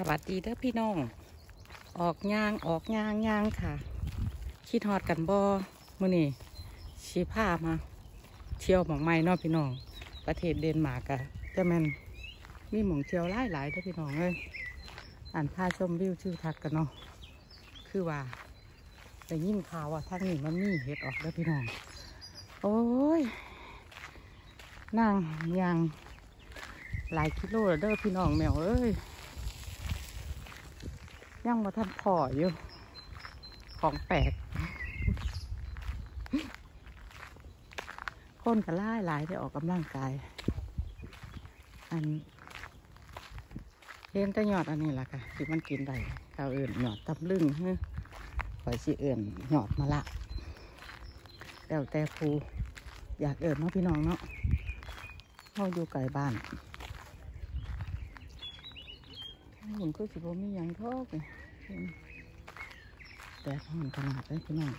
สวัสดีเด้อพี่น้อง ออกย่างออกย่างย่างค่ะ คิดฮอดกันบ่มื้อนี้ชีพามา เที่ยวหมองไม้เนาะพี่น้อง ประเทศเดนมาร์กอะแต่แมันมีหมองเที่ยวหลายหลายเด้อพี่น้องเอ้ยอ่านพาชมวิวทิวทัศน์กันเนาะคือว่าได้ยินข่าวว่าทางนี้มันมีเห็ดออกเด้อพี่น้อง โอ้ยนั่งยางหลายกิโลเด้อพี่น้องแมวเอ้ย ยังมาทำพออยู่ ของแปลกคนก็ล่ายหลายได้ออกกำลังกาย อันเห็นแต่หยอดอันนี้ล่ะค่ะที่มันกินได้เขาเอื่นหยอดตำลึงเฮ้ยขอยสิเอื่นหยอดมาละแล้วแต่ครูอยากเอื่นเนาะพี่น้องเนาะเขาอยู่ไกลบ้าน ผมก็สิบมีอยังทอกเลยแต่ห้อนขนาดได้พี่น้อง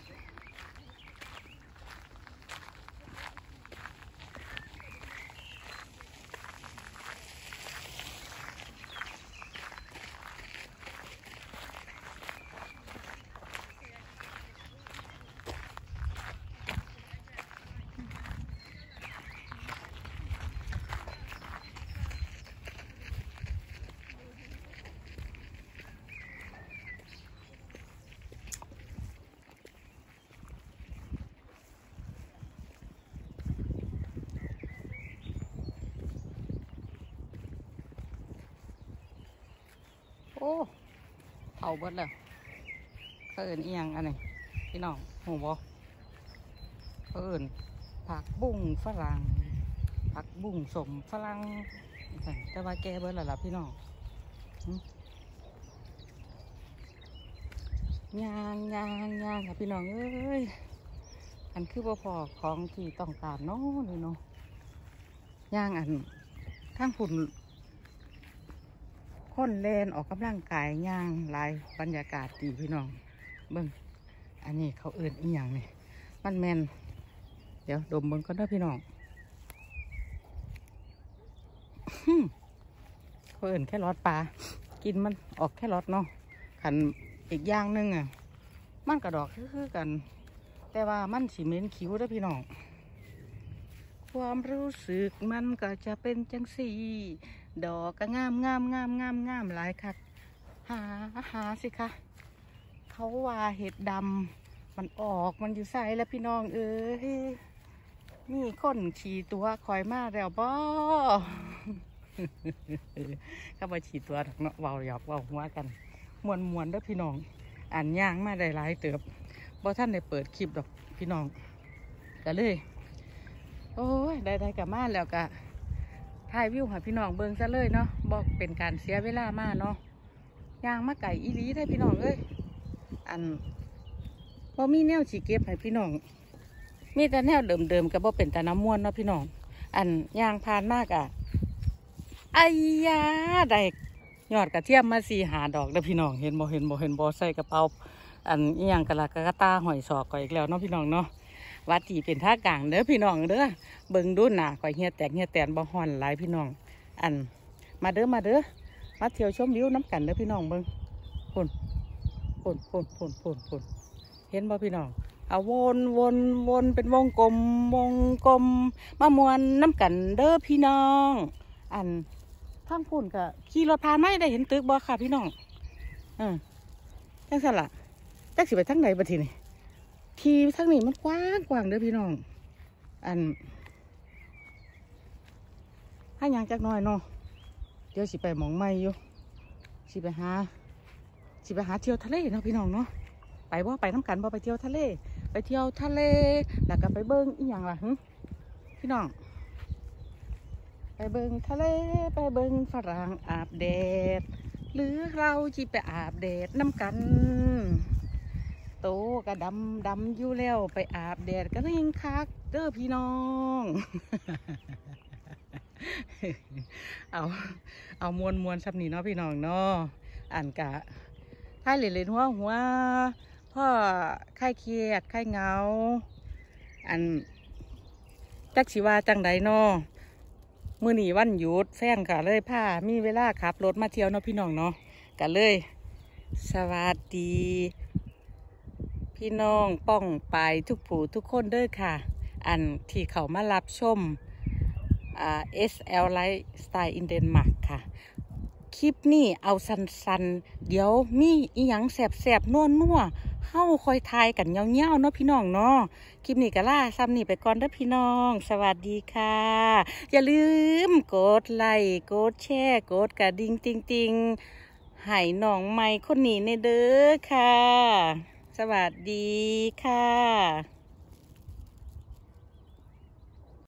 โอ้เผาเบิดแล้วเขาเอินอียงอันนี้พี่น้องหูบอเขาเอินผักบุ้งฝรั่งผักบุ้งสมฝรั่งแต่ว่าแกเบิดแล้วล่ะพี่น้องยางยางยางค่ะพี่น้องเอ้ยอันคือบ่พอของที่ต้องการเนาะนี่เนาะย่างอันข้างฝุ่น คนเล่นออกกำลังกายย่างลายบรรยากาศดีพี่น้อง เบิ้งอันนี้เขาเอื่นอีหยังนี่มันแมนเดี๋ยวดมเบิ้งก็ได้พี่น้องเขาเอื่นแค่รอดปลากินมันออกแค่รอดเนาะขันอีกอย่างหนึงอะมันกระดอกคือกัน แต่ว่ามันสีเม็นคิ้วเด้พี่น้อง ความรู้สึกมันก็จะเป็นจังสี่ ดอกก็งามงามงามงามงามหลายคักหาหาสิคะเขาว่าเห็ดดำมันออกมันอยู่ใส่แล้วพี่น้อง เอ้ยนี่คนขี่ตัวคอยมาแล้วบ่ก็มาขี่ตัวเนาะเบาหยอกเบาหัวกันมวนมวนด้อพี่น้อง อ่านย่างมาได้หลายเติบบ่ท่านได้เปิดคลิปดอกพี่น้องก็เลย โอ้ยได้ได้กับมาแล้วกะ ถ่ายวิวให้พี่น้องเบิ่งซะเลยเนาะบอกเป็นการเสียเวลามากเนาะยางมาไก่อีลีได้พี่น้องเอ้ยอันบ่มีแนวสีเก็บให้พี่น้อง มีแต่แนวเดิมๆกับบ่เป็นแต่น้ำม้วนเนาะพี่น้อง อันยางผ่านมากอะไอ้ยาได้ยอดกระเทียมมาสี่หาดอกเด้อพี่น้องเห็นบ่เห็นบ่เห็นบ่ใส่กระเป๋าอันอีหยังกะลากะกะตาหอยสอกก่ออีกแล้วเนาะพี่น้องเนาะ วัดที่เป็นท่ากลางเด้อพี่น้องเด้อเบิ่งดูหนาข่อยเฮียแตกเฮียแตนบ่ฮอนหลายพี่น้อง อัน มาเด้อมาเด้อมาเที่ยวชมวิวน้ำกันเด้อพี่น้องเบิ่งพุ่นพุ่นพุ่นพุ่นพุ่นพุ่นเห็นบ่พี่น้องเอาวนวนวนเป็นวงกลมวงกลมมามวนน้ำกันเด้อพี่น้อง อันทางพุ่นก็ขี่รถผ่านไม่ได้เห็นตึกบ่ค่ะพี่น้องเออจังสั่นล่ะจักสิไปทางไหนบัดทีนี่ ทีทางนี้มันกว้างกว้างเด้อพี่น้อง อันให้ยังจักน่อยเนาะเดี๋ยวสิไปหมองไม่อยู่สิไปหาสิไปหาเที่ยวทะเลเนาะพี่น้องเนาะไปบ่ไปน้ำกันบ่ไปเที่ยวทะเล ไปเที่ยวทะเล แล้วก็ไปเบิ้งอีหยังล่ะหึพี่น้อง ไปเบิ้งทะเล ไปเบิ้งฝรั่งอาบแดด หรือเราจีไปอาบแดดน้ำกัน ตก็ดำดำอยู่แล้วไปอาบแดดก็ยิ่งคักเด้อพี่น้อง เอาเอามวนมวนๆซับนี้เนาะพี่น้องเนาะอ่านกะถ้าเหลนหัวหัวพ่อไข้เครียดไข้เงา อันจักสิว่าจังใดเนาะมื้อนี้วันหยุดแฟนค่ะเลยพามีเวลาขับรถมาเที่ยวเนาะพี่น้องเนาะกันเลย สวัสดี พี่น้องป้องไปทุกผู้ทุกคนเด้อค่ะ อันที่เขามารับชมเอ่า SL Lifestyle in Denmark ค่ะ คลิปนี้เอาสันๆ เดี๋ยวมีอีหยังแสบๆ นัวนัวๆเฮ้าคอยทายกันเงี้ยวๆเนาะพี่น้องเนาะคลิปนี้ก็ล่าซ้ำนี่ไปก่อนเด้อพี่น้อง สวัสดีค่ะ อย่าลืมกดไลค์กดแชร์กดกระดิ่งติงติงๆให้น้องใหม่คนนี้ในเด้อค่ะ สวัสดีค่ะ